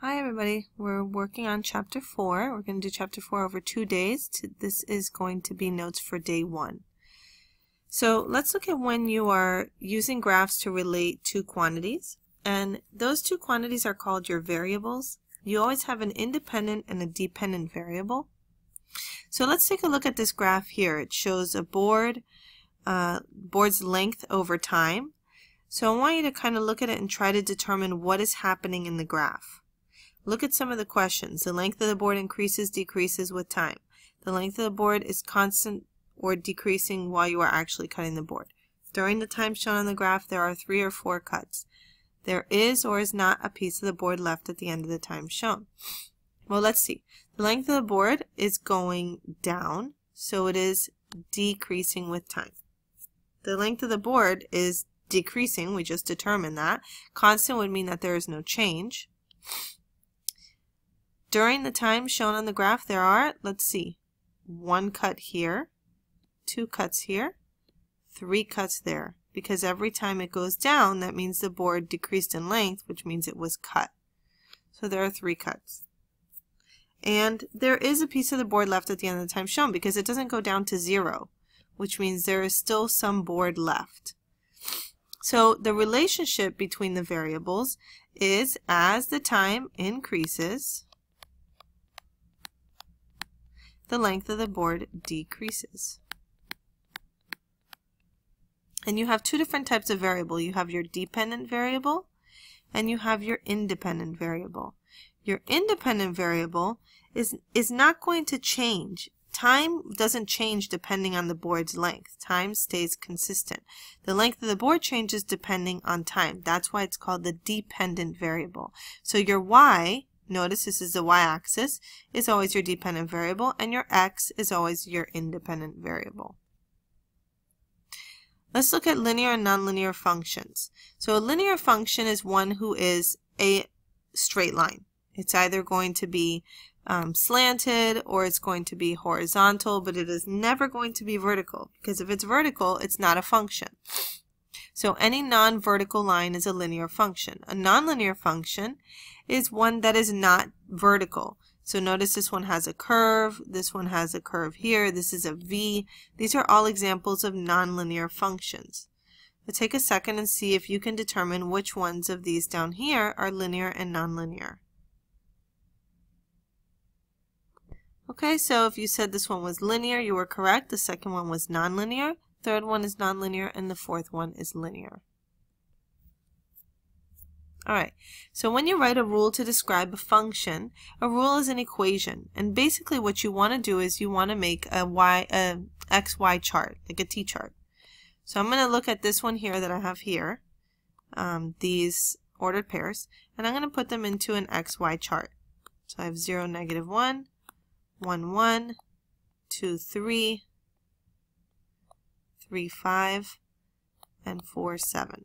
Hi everybody, we're working on chapter 4. We're going to do chapter 4 over two days. This is going to be notes for day 1. So let's look at when you are using graphs to relate two quantities. And those two quantities are called your variables. You always have an independent and a dependent variable. So let's take a look at this graph here. It shows a board, uh, board's length over time. So I want you to kind of look at it and try to determine what is happening in the graph. Look at some of the questions. The length of the board increases, decreases with time. The length of the board is constant or decreasing while you are actually cutting the board. During the time shown on the graph, there are three or four cuts. There is or is not a piece of the board left at the end of the time shown. Well, let's see. The length of the board is going down, so it is decreasing with time. The length of the board is decreasing, we just determined that. Constant would mean that there is no change. During the time shown on the graph, there are, let's see, one cut here, two cuts here, three cuts there. Because every time it goes down, that means the board decreased in length, which means it was cut. So there are three cuts. And there is a piece of the board left at the end of the time shown because it doesn't go down to zero, which means there is still some board left. So the relationship between the variables is as the time increases, the length of the board decreases. And you have two different types of variable. You have your dependent variable and you have your independent variable. Your independent variable is, is not going to change. Time doesn't change depending on the board's length. Time stays consistent. The length of the board changes depending on time. That's why it's called the dependent variable. So your y, notice this is the y-axis, is always your dependent variable, and your x is always your independent variable. Let's look at linear and nonlinear functions. So a linear function is one who is a straight line. It's either going to be um, slanted or it's going to be horizontal, but it is never going to be vertical because if it's vertical, it's not a function. So any non-vertical line is a linear function. A nonlinear function is one that is not vertical. So notice this one has a curve, this one has a curve here, this is a V. These are all examples of nonlinear functions. Let's take a second and see if you can determine which ones of these down here are linear and nonlinear. Okay, so if you said this one was linear, you were correct. The second one was nonlinear. Third one is nonlinear, and the fourth one is linear. Alright, so when you write a rule to describe a function, a rule is an equation. And basically what you want to do is you want to make a y, a xy chart, like a t-chart. So I'm going to look at this one here that I have here, um, these ordered pairs, and I'm going to put them into an xy chart. So I have 0, negative 1, 1, 1, 2, 3, 3, 5, and 4, 7.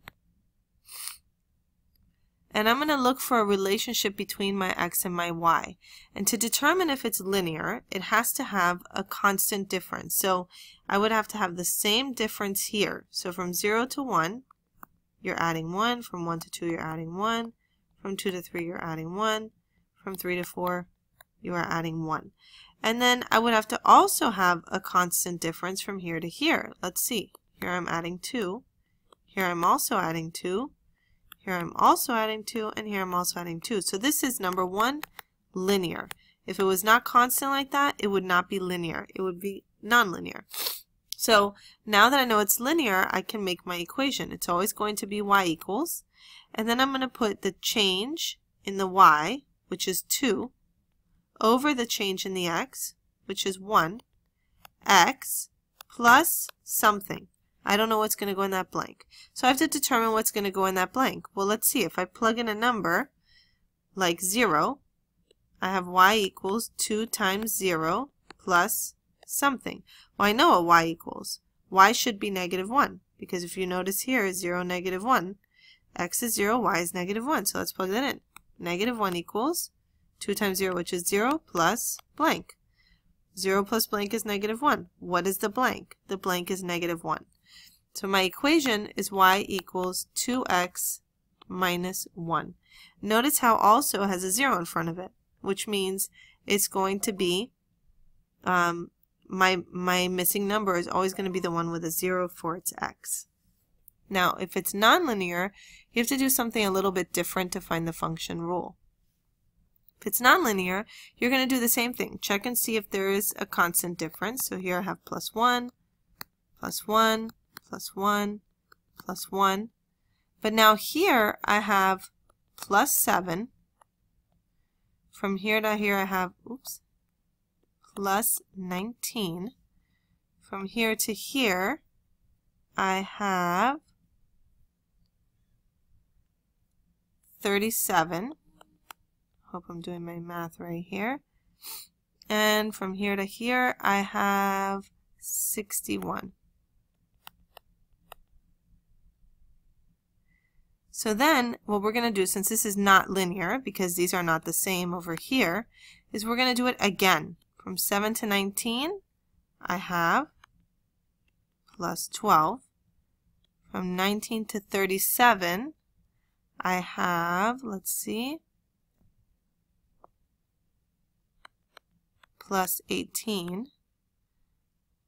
And I'm going to look for a relationship between my x and my y. And to determine if it's linear, it has to have a constant difference. So I would have to have the same difference here. So from 0 to 1, you're adding 1. From 1 to 2, you're adding 1. From 2 to 3, you're adding 1. From 3 to 4, you are adding 1. And then I would have to also have a constant difference from here to here. Let's see. Here I'm adding 2. Here I'm also adding 2. Here I'm also adding 2. And here I'm also adding 2. So this is number 1, linear. If it was not constant like that, it would not be linear. It would be nonlinear. So now that I know it's linear, I can make my equation. It's always going to be y equals. And then I'm going to put the change in the y, which is 2, over the change in the x, which is 1, x plus something. I don't know what's going to go in that blank. So I have to determine what's going to go in that blank. Well, let's see. If I plug in a number like 0, I have y equals 2 times 0 plus something. Well, I know what y equals. y should be negative 1 because if you notice here, 0, negative 1, x is 0, y is negative 1. So let's plug that in. Negative 1 equals 2 times 0, which is 0, plus blank. 0 plus blank is negative 1. What is the blank? The blank is negative 1. So my equation is y equals 2x minus 1. Notice how also has a 0 in front of it, which means it's going to be, um, my, my missing number is always going to be the one with a 0 for its x. Now, if it's nonlinear, you have to do something a little bit different to find the function rule. If it's nonlinear, you're going to do the same thing. Check and see if there is a constant difference. So here I have plus 1, plus 1, plus 1, plus 1. But now here I have plus 7. From here to here I have, oops, plus 19. From here to here I have 37. Hope I'm doing my math right here. And from here to here, I have 61. So then what we're going to do, since this is not linear, because these are not the same over here, is we're going to do it again. From 7 to 19, I have plus 12. From 19 to 37, I have, let's see, plus 18.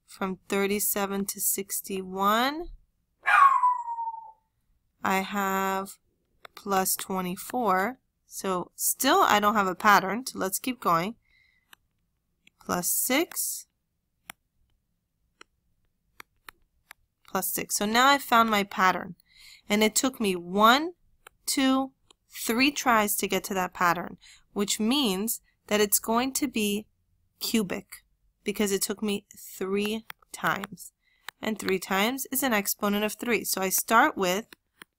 From 37 to 61, I have plus 24. So still I don't have a pattern, so let's keep going. Plus 6, plus 6. So now I've found my pattern. And it took me one, two, three tries to get to that pattern, which means that it's going to be cubic because it took me three times. And three times is an exponent of three. So I start with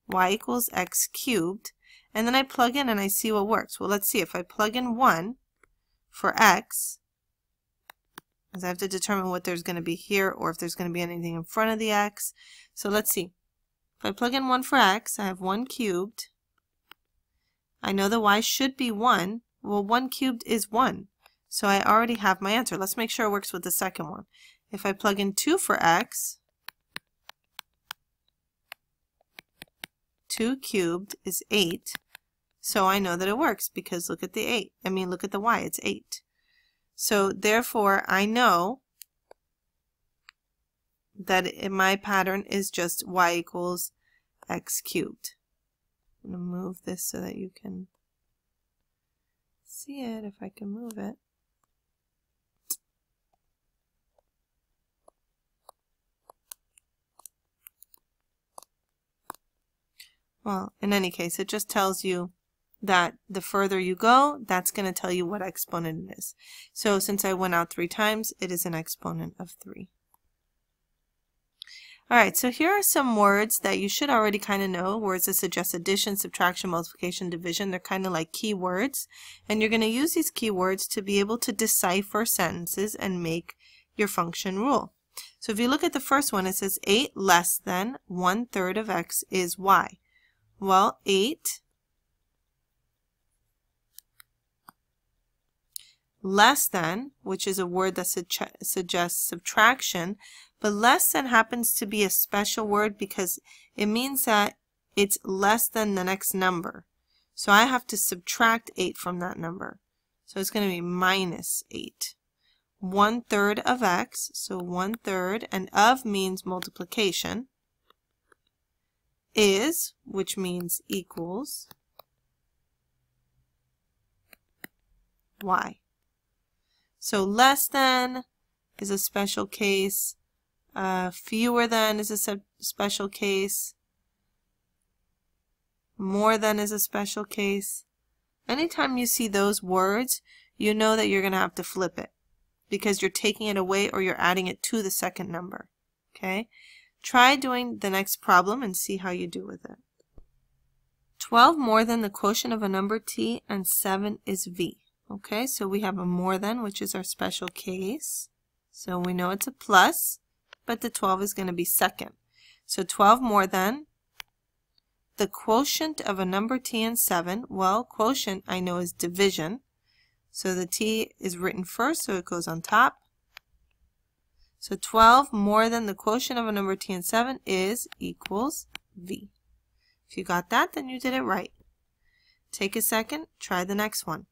y equals x cubed, and then I plug in and I see what works. Well, let's see. If I plug in 1 for x, because I have to determine what there's going to be here or if there's going to be anything in front of the x. So let's see. If I plug in 1 for x, I have 1 cubed. I know the y should be 1. Well, 1 cubed is 1. So I already have my answer. Let's make sure it works with the second one. If I plug in 2 for x, 2 cubed is 8. So I know that it works because look at the 8. I mean, look at the y. It's 8. So therefore, I know that my pattern is just y equals x cubed. I'm going to move this so that you can see it if I can move it. Well, in any case, it just tells you that the further you go, that's going to tell you what exponent it is. So since I went out three times, it is an exponent of 3. Alright, so here are some words that you should already kind of know. Words that suggest addition, subtraction, multiplication, division. They're kind of like keywords. And you're going to use these keywords to be able to decipher sentences and make your function rule. So if you look at the first one, it says 8 less than 1 third of x is y. Well, 8 less than, which is a word that su suggests subtraction, but less than happens to be a special word because it means that it's less than the next number. So I have to subtract 8 from that number. So it's going to be minus 8. One third of x, so one third, and of means multiplication is, which means equals, y. So less than is a special case. Uh, fewer than is a special case. More than is a special case. Anytime you see those words, you know that you're going to have to flip it because you're taking it away or you're adding it to the second number. Okay? Try doing the next problem and see how you do with it. 12 more than the quotient of a number t and 7 is v. Okay, so we have a more than, which is our special case. So we know it's a plus, but the 12 is going to be second. So 12 more than the quotient of a number t and 7. Well, quotient I know is division. So the t is written first, so it goes on top. So 12 more than the quotient of a number t and 7 is equals v. If you got that, then you did it right. Take a second, try the next one.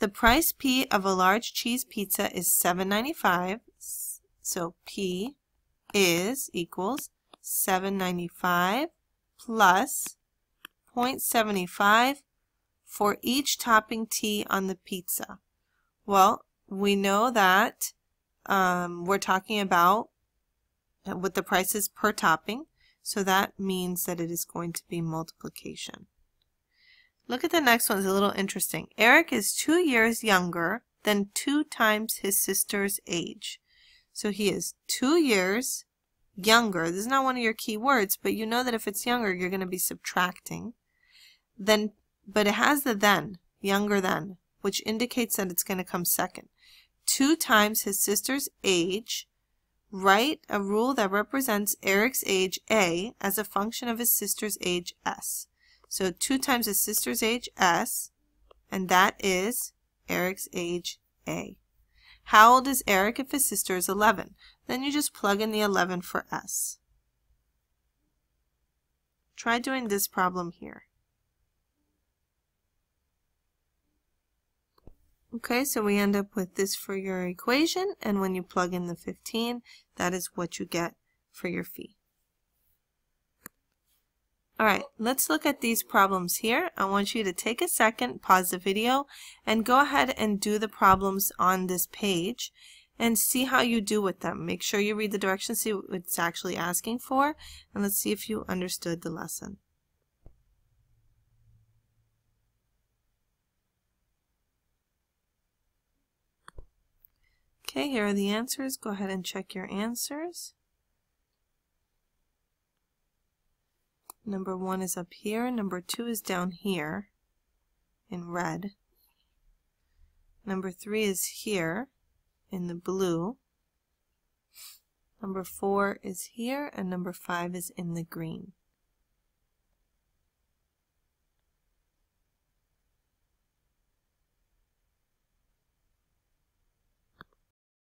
The price P of a large cheese pizza is $7.95. So P is equals 7.95 plus 0.75 for each topping T on the pizza. Well, we know that um, we're talking about what the price is per topping, so that means that it is going to be multiplication. Look at the next one, it's a little interesting. Eric is two years younger than two times his sister's age. So he is two years younger. This is not one of your key words, but you know that if it's younger, you're going to be subtracting. Then, but it has the then, younger than, which indicates that it's going to come second. Two times his sister's age. Write a rule that represents Eric's age A as a function of his sister's age S. So 2 times his sister's age S, and that is Eric's age A. How old is Eric if his sister is 11? Then you just plug in the 11 for S. Try doing this problem here. Okay, so we end up with this for your equation, and when you plug in the 15, that is what you get for your fee. All right, let's look at these problems here. I want you to take a second, pause the video, and go ahead and do the problems on this page and see how you do with them. Make sure you read the directions, see what it's actually asking for, and let's see if you understood the lesson. Okay, here are the answers. Go ahead and check your answers. Number one is up here. Number two is down here in red. Number three is here in the blue. Number four is here, and number five is in the green.